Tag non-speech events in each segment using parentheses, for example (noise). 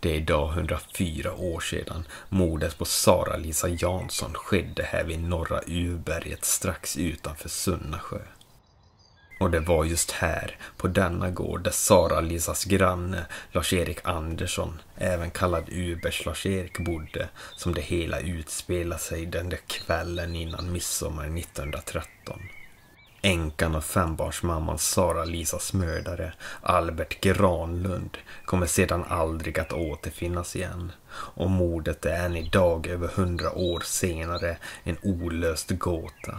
Det är idag 104 år sedan mordet på Sara-Lisa Jansson skedde här vid Norra Urberget strax utanför Sunnasjö. Och det var just här, på denna gård, där Sara-Lisas granne Lars-Erik Andersson, även kallad Ubers Lars-Erik, bodde, som det hela utspelade sig den där kvällen innan midsommar 1913. Änkan och fembarnsmamman Sara-Lisas mördare, Albert Granlund, kommer sedan aldrig att återfinnas igen. Och mordet är än idag, över hundra år senare, en olöst gåta.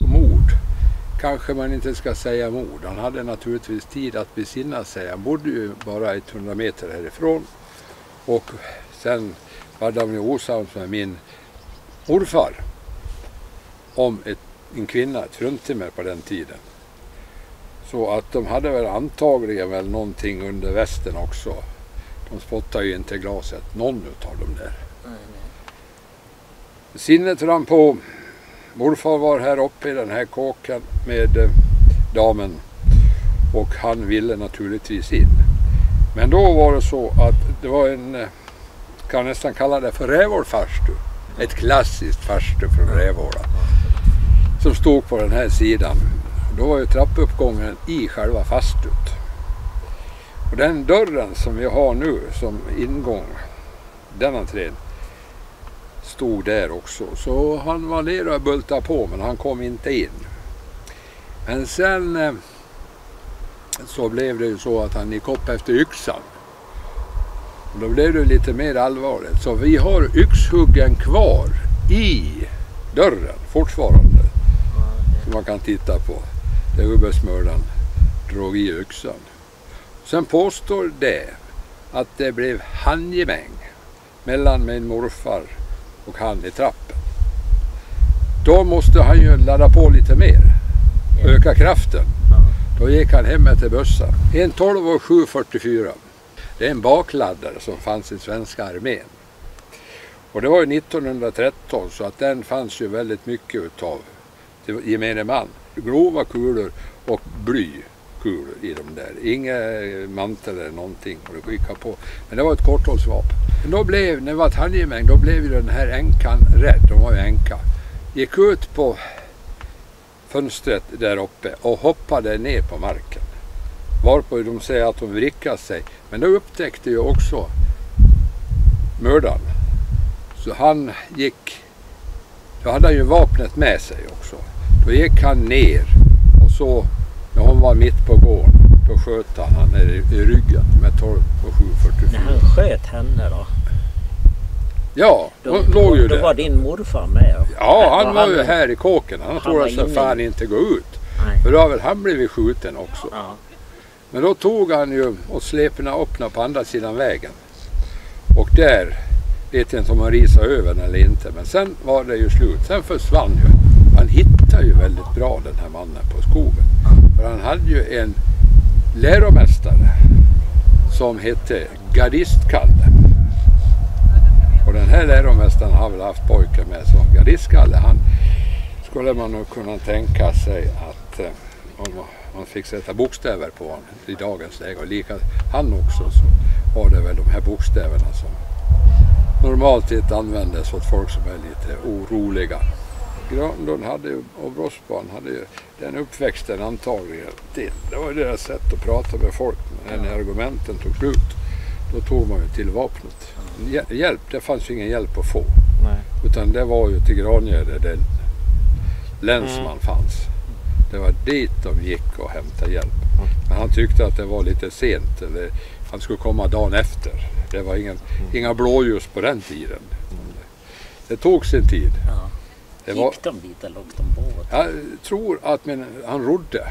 Mord kanske man inte ska säga mord. Han hade naturligtvis tid att besinna sig. Han bodde ju bara 100 meter härifrån. Och sen var de ju osams med min morfar om ett, en kvinna, ett fruntimmer på den tiden. Så att de hade väl antagligen väl någonting under västen också. De spottade ju inte glaset, någon utav dem där. Sinnet rann på. Morfar var här uppe i den här kåken med eh, damen och han ville naturligtvis in. Men då var det så att det var en, eh, kan nästan kalla det för rävålfarstu. Ett klassiskt farstu från Rävåla. Som stod på den här sidan. Då var ju trappuppgången i själva fastut. Och den dörren som vi har nu som ingång, den entrén, stod där också. Så han var nere och bultade på men han kom inte in. Men sen eh, så blev det ju så att han gick upp efter yxan. Och då blev det lite mer allvarligt. Så vi har yxhuggen kvar i dörren fortfarande. Som man kan titta på. Där ubåtsmördaren drog i yxan. Sen påstår det att det blev handgemäng mellan min morfar och han i trappen. Då måste han ju ladda på lite mer. Öka kraften. Då gick han hem med till bössa. En 12 och 744. Det är en bakladdare som fanns i svenska armén. Och det var ju 1913 så att den fanns ju väldigt mycket utav till gemene man. Grova kulor och blykulor i de där. Inga mantel eller någonting och det skicka på. Men det var ett korthållsvapen. Men då blev, när det var ett handgemäng, då blev ju den här änkan rädd. De var ju änka. Gick ut på fönstret där uppe och hoppade ner på marken. Varpå de säger att de vrickade sig. Men då upptäckte ju också mördaren. Så han gick, då hade han ju vapnet med sig också. Då gick han ner och så när hon var mitt på gården då sköt han henne i, ryggen med 12 och 744. När han sköt henne då? Ja, Då, hon låg ju då där. var din morfar med? och- Ja, han var ju han- här i kåken. Han han trodde var så fan inte gå ut. Nej. För då har väl han blivit skjuten också. Ja. Men då tog han ju och släpade upp henne på andra sidan vägen. Och där vet jag inte om han risade över den eller inte. Men sen var det ju slut. Sen försvann ju. Han hittade ju väldigt bra den här mannen på skogen. För han hade ju en läromästare som hette Gardistkalle. Och den här läromästaren har väl haft pojken med som gardistkalle. Han skulle man nog kunna tänka sig att eh, om man fick sätta bokstäver på honom i dagens läge och lika han också så var det väl de här bokstäverna som normalt sett användes åt folk som är lite oroliga. Grönlund hade ju, och Brossbarn hade ju den uppväxten antagligen till. Det var ju deras sätt att prata med folk. Men när argumenten tog slut då tog man ju till vapnet. Hjä- Hjälp, det fanns ju ingen hjälp att få. Nej. Utan det var ju till Grangärde där länsman fanns. Det var dit de gick och hämtade hjälp. Men han tyckte att det var lite sent. Eller han skulle komma dagen efter. Det var ingen, inga blåljus på den tiden. Det tog sin tid. Ja. Det var, Gick de dit eller åkte de båt? jag tror att min, han rodde.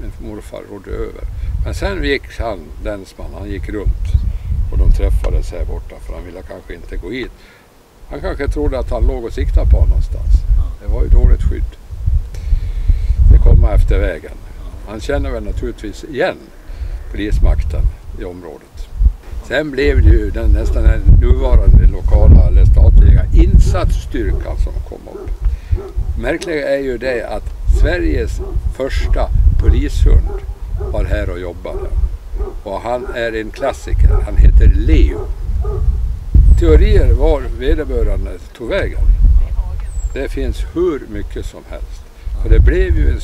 Min morfar rodde över. Men sen gick han, länsman, han gick runt. Och de träffades här borta för han ville kanske inte gå hit. Han kanske trodde att han låg och siktade på någonstans. Det var ju dåligt skydd. Det komma efter vägen. Han känner väl naturligtvis igen polismakten i området. Sen blev det ju den nästan den nuvarande lokala eller statliga insatsstyrkan som kom upp. Märkliga är ju det att Sveriges första polishund var här och jobbade. Och han är en klassiker. Han heter Leo. teorier var vederbörande tog vägen. Det finns hur mycket som helst. Och det blev ju en,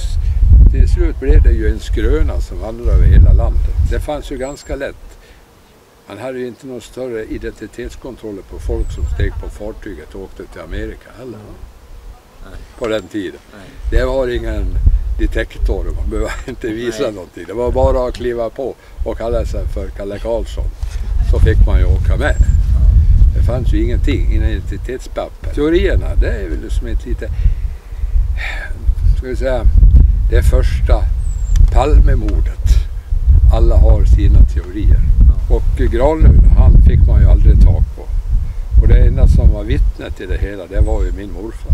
till slut blev det ju en skröna som vandrade över hela landet. Det fanns ju ganska lätt. Man hade ju inte någon större identitetskontroller på folk som steg på fartyget och åkte till Amerika heller. På den tiden. Det var ingen detektor, man behövde (laughs) inte visa Nej. någonting. Det var bara att kliva på och kalla sig för Kalle Karlsson. Så fick man ju åka med. Det fanns ju ingenting, ingen identitetspapper. Teorierna, det är väl som ett lite, ska vi säga, det första Palmemordet. Alla har sina teorier. Och Granlund, han fick man ju aldrig tag på. Och det enda som var vittne till det hela, det var ju min morfar.